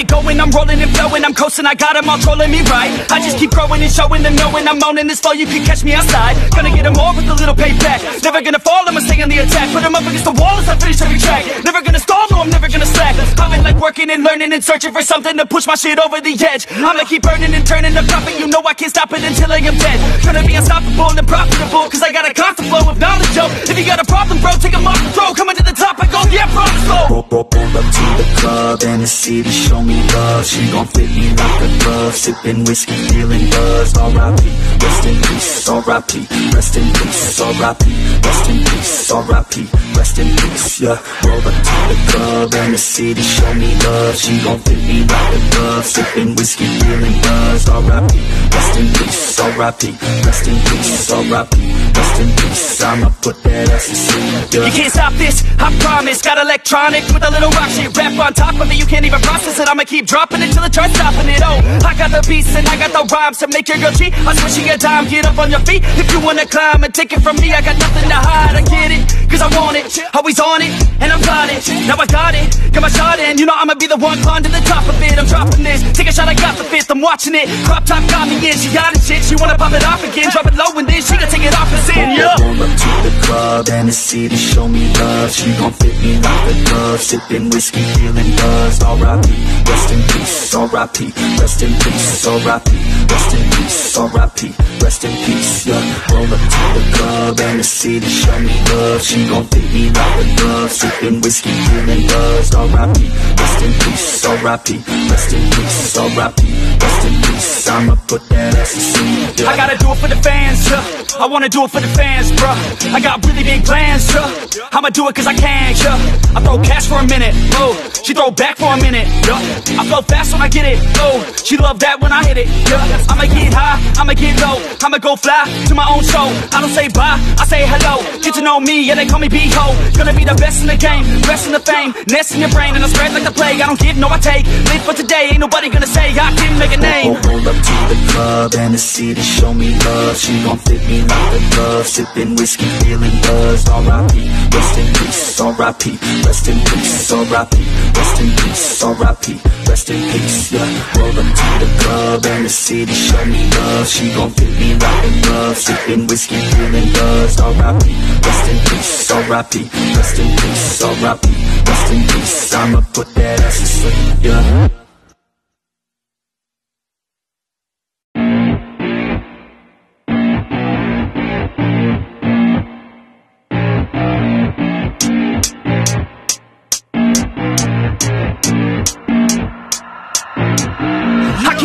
it going, I'm rolling and flowing, I'm coasting, I got them all trolling me right. I just keep growing and showing them, knowing I'm owning this flow, you can catch me outside. Gonna get them all with a little payback. Never gonna fall, I'ma stay on the attack. Put them up against the wall as I finish every track. Never gonna stall, no, I'm never gonna slack. I've like working and learning and searching for something to push my shit over the edge. I'ma keep burning and turning the profit, you know I can't stop it until I am dead. Gonna be unstoppable and profitable, cause I got a constant flow of knowledge, yo. If you got a problem, bro, take 'em off Roll, up to the club and the city show me love She gon' fit me like a glove Sippin' whiskey, feeling buzzed R.I.P. Rest in peace, R.I.P. Rest in peace, R.I.P. Rest in peace, R.I.P. Rest in peace, yeah Roll up to the club and the city show me love She gon' fit me like a glove Sippin' whiskey, feeling buzzed R.I.P. Rest in peace, R.I.P. Rest in peace, R.I.P. Rest in peace. I'ma put that ass to sleep, yeah. You can't stop this, I promise. Got electronic with a little rock shit Rap on top of it, you can't even process it. I'ma keep dropping it till it starts stopping it. Oh, I got the beats and I got the rhymes To make your girl cheat, I'm switching a dime. Get up on your feet. If you wanna climb And take it from me, I got nothing to hide. I get it, cause I want it. Always on it, and I'm got it. Now I got it, got my shot in. You know I'ma be the one climb to the top of it. I'm dropping this, take a shot, I got the fifth. I'm watching it, crop top got me in. She got it shit, she wanna pop it off again. Drop club the city show me love She gon' fit me like a glove Sippin' whiskey, feeling buzzed R.I.P. Rest in peace, R.I.P. Rest in peace, R.I.P. Rest in peace, R.I.P. Rest in peace, yeah Roll up to the club the city show me love She gon' fit me like a glove Sippin' whiskey, feeling buzzed R.I.P. Rest in peace, R.I.P. Rest in peace, R.I.P. Rest in peace I'ma put that ass to sleep, I gotta do it for the fans, yeah. I wanna do it for the fans, bruh. I got really big plans, yeah. I'ma do it cause I can, yeah. I throw cash for a minute, oh. She throw back for a minute, yeah. Flow fast when I get it, oh. She love that when I hit it, yeah. I'ma get high, I'ma get low. I'ma go fly to my own show. I don't say bye, I say hello. Get to know me, yeah, they call me B-Ho. Gonna be the best in the game, rest in the fame. Nest in your brain, and I spread like the plague. I don't give, no, I take. Live for today, ain't nobody gonna say I didn't make a name. Roll up to the club and the city show me love She gon' fit me like a glove Sippin' whiskey, feeling buzzed R.I.P. Rest in peace, R.I.P. Rest in peace, R.I.P. Rest in peace, R.I.P. Rest in peace, yeah Roll up to the club and the city show me love She gon' fit me like a glove Sippin' whiskey, feeling buzzed R.I.P. Rest in peace, R.I.P. Rest in peace, R.I.P. Rest in peace I'ma put that ass to sleep, yeah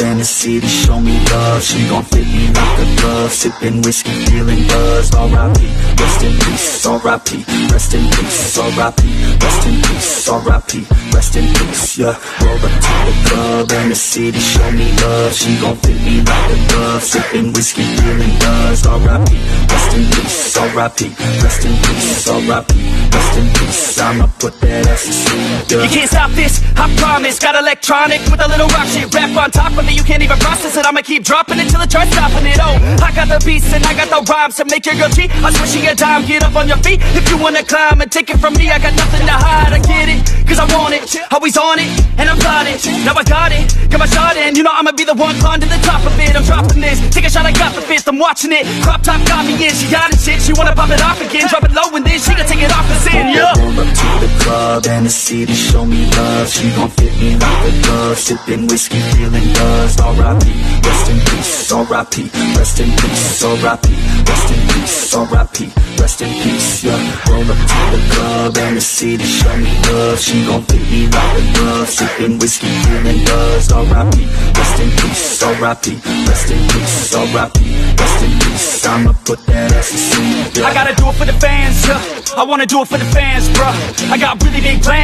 club the city show me love She gon' fit me like a glove Sippin' whiskey, feeling buzzed R.I.P. Rest in peace, R.I.P. Rest in peace, R.I.P. Rest in peace, R.I.P. Rest in peace, yeah Roll up to the club and the city show me love She gon' fit me like a glove Sippin' whiskey, feeling buzzed R.I.P. Rest in peace, R.I.P. Rest in peace, R.I.P. Rest in peace I'ma put that ass to sleep, You can't stop this, I promise Got electronic with a little rock shit Rap on top of you can't even process it. I'ma keep dropping it till it starts stopping it. Oh, I got the beats and I got the rhymes To make your girl cheat, I'm switching a dime Get up on your feet. If you wanna climb And take it from me, I got nothing to hide. I get it, cause I want it. Always on it, and I'm got it. Now I got it, got my shot in. You know I'ma be the one climb to the top of it. I'm dropping this, take a shot, I got the fifth. I'm watching it, crop top got me in. She got it shit, she wanna pop it off again. Drop it low and then she gonna take it off and sin, yeah up to the club and the city show me love. She gon' fit me like a glove. Sippin' whiskey, feeling buzzed R.I.P. Rest in peace, R.I.P. Rest in peace, R.I.P. Rest in peace, R.I.P. Rest in peace, yeah Roll up to the club and the city show me love She gon' fit me like a glove Sippin' whiskey, feeling buzzed R.I.P. Rest in peace, R.I.P. Rest in peace, R.I.P. Rest in peace I'ma put that ass to yeah I gotta do it for the fans, yeah. I wanna do it for the fans, bruh. I got really big plans.